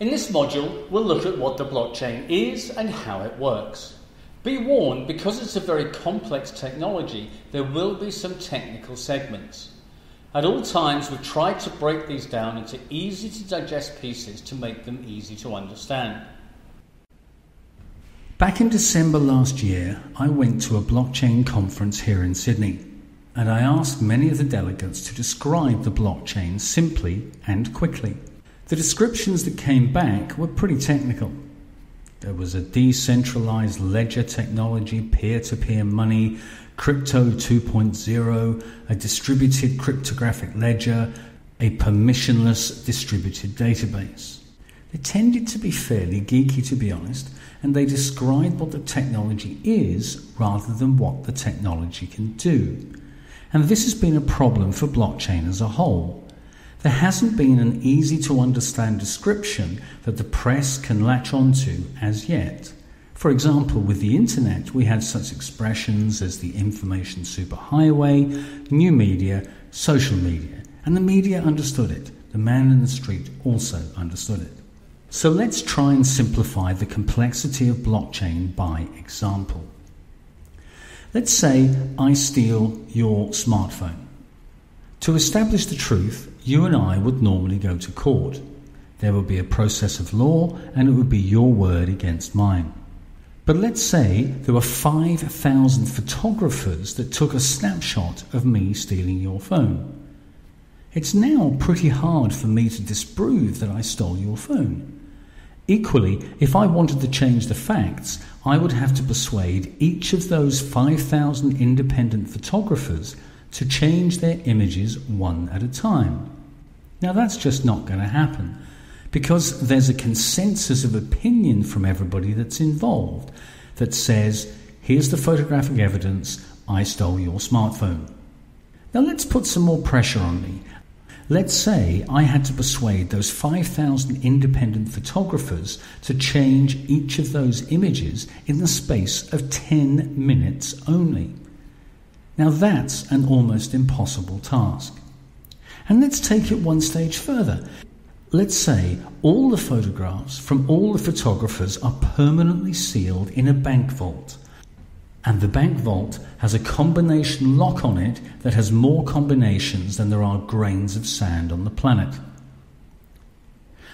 In this module, we'll look at what the blockchain is and how it works. Be warned, because it's a very complex technology, there will be some technical segments. At all times, we've tried to break these down into easy to digest pieces to make them easy to understand. Back in December last year, I went to a blockchain conference here in Sydney, and I asked many of the delegates to describe the blockchain simply and quickly. The descriptions that came back were pretty technical. There was a decentralized ledger technology, peer to peer money, crypto 2.0, a distributed cryptographic ledger, a permissionless distributed database. They tended to be fairly geeky, to be honest, and they described what the technology is rather than what the technology can do. And this has been a problem for blockchain as a whole. There hasn't been an easy to understand description that the press can latch onto as yet. For example, with the internet, we had such expressions as the information superhighway, new media, social media, and the media understood it. The man in the street also understood it. So let's try and simplify the complexity of blockchain by example. Let's say I steal your smartphone. To establish the truth, you and I would normally go to court. There would be a process of law and it would be your word against mine. But let's say there were 5,000 photographers that took a snapshot of me stealing your phone. It's now pretty hard for me to disprove that I stole your phone. Equally, if I wanted to change the facts, I would have to persuade each of those 5,000 independent photographers to change their images one at a time. Now, that's just not going to happen because there's a consensus of opinion from everybody that's involved that says, here's the photographic evidence, I stole your smartphone. Now, let's put some more pressure on me. Let's say I had to persuade those 5,000 independent photographers to change each of those images in the space of 10 minutes only. Now, that's an almost impossible task. And let's take it one stage further. Let's say all the photographs from all the photographers are permanently sealed in a bank vault. And the bank vault has a combination lock on it that has more combinations than there are grains of sand on the planet.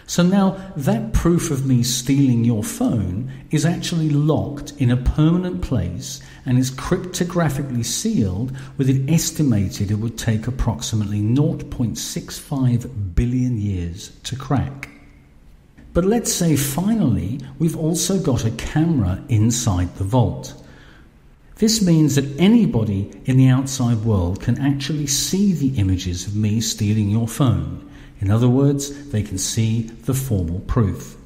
So now that proof of me stealing your phone is actually locked in a permanent place and is cryptographically sealed with it estimated it would take approximately 0.65 billion years to crack. But let's say finally we've also got a camera inside the vault. This means that anybody in the outside world can actually see the images of me stealing your phone in other words, they can see the formal proof.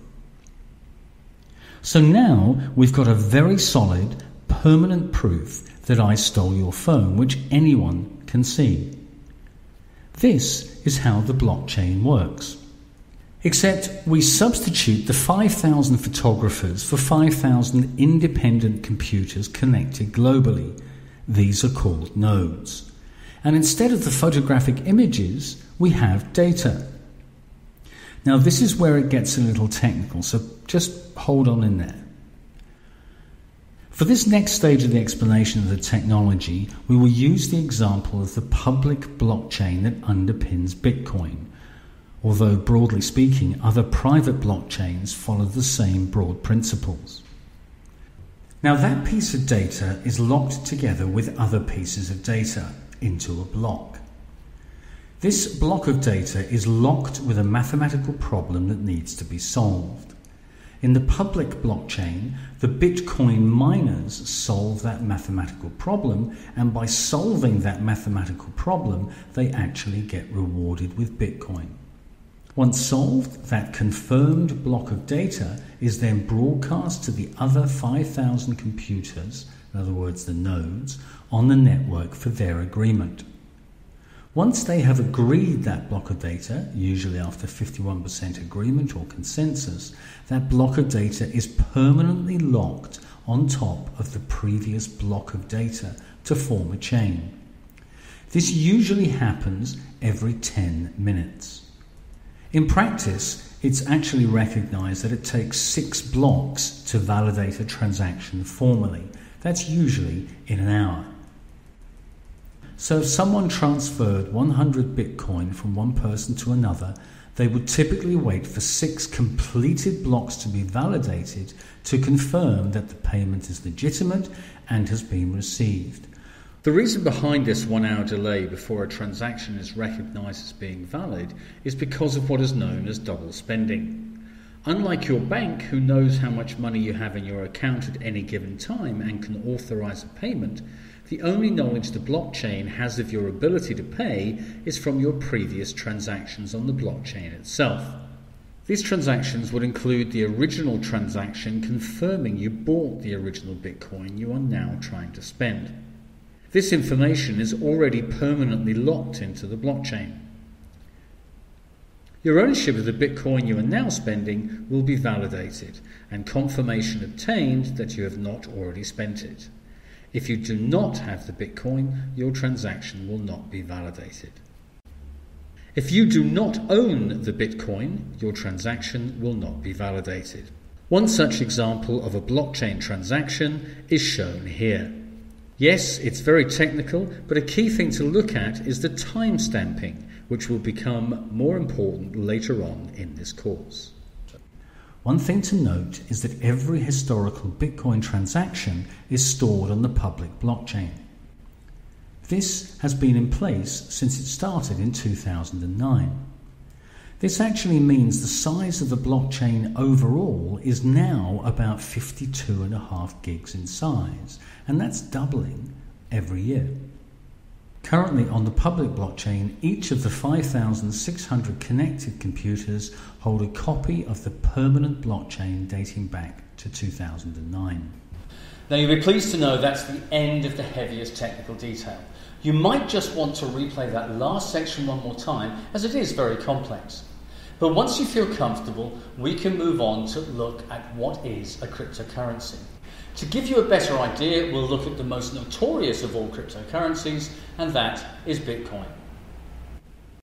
So now we've got a very solid, permanent proof that I stole your phone, which anyone can see. This is how the blockchain works. Except we substitute the 5,000 photographers for 5,000 independent computers connected globally. These are called nodes. And instead of the photographic images, we have data. Now, this is where it gets a little technical, so just hold on in there. For this next stage of the explanation of the technology, we will use the example of the public blockchain that underpins Bitcoin, although broadly speaking, other private blockchains follow the same broad principles. Now, that piece of data is locked together with other pieces of data into a block. This block of data is locked with a mathematical problem that needs to be solved. In the public blockchain, the Bitcoin miners solve that mathematical problem, and by solving that mathematical problem, they actually get rewarded with Bitcoin. Once solved, that confirmed block of data is then broadcast to the other 5,000 computers, in other words, the nodes, on the network for their agreement. Once they have agreed that block of data, usually after 51% agreement or consensus, that block of data is permanently locked on top of the previous block of data to form a chain. This usually happens every 10 minutes. In practice, it's actually recognized that it takes six blocks to validate a transaction formally. That's usually in an hour. So if someone transferred 100 Bitcoin from one person to another, they would typically wait for six completed blocks to be validated to confirm that the payment is legitimate and has been received. The reason behind this one hour delay before a transaction is recognized as being valid is because of what is known as double spending. Unlike your bank, who knows how much money you have in your account at any given time and can authorize a payment, the only knowledge the blockchain has of your ability to pay is from your previous transactions on the blockchain itself. These transactions would include the original transaction confirming you bought the original Bitcoin you are now trying to spend. This information is already permanently locked into the blockchain. Your ownership of the Bitcoin you are now spending will be validated and confirmation obtained that you have not already spent it. If you do not have the Bitcoin, your transaction will not be validated. If you do not own the Bitcoin, your transaction will not be validated. One such example of a blockchain transaction is shown here. Yes, it's very technical, but a key thing to look at is the time stamping, which will become more important later on in this course. One thing to note is that every historical Bitcoin transaction is stored on the public blockchain. This has been in place since it started in 2009. This actually means the size of the blockchain overall is now about 52.5 gigs in size, and that's doubling every year. Currently, on the public blockchain, each of the 5,600 connected computers hold a copy of the permanent blockchain dating back to 2009. Now, you'll be pleased to know that's the end of the heaviest technical detail. You might just want to replay that last section one more time, as it is very complex. But once you feel comfortable, we can move on to look at what is a cryptocurrency. To give you a better idea, we'll look at the most notorious of all cryptocurrencies, and that is Bitcoin.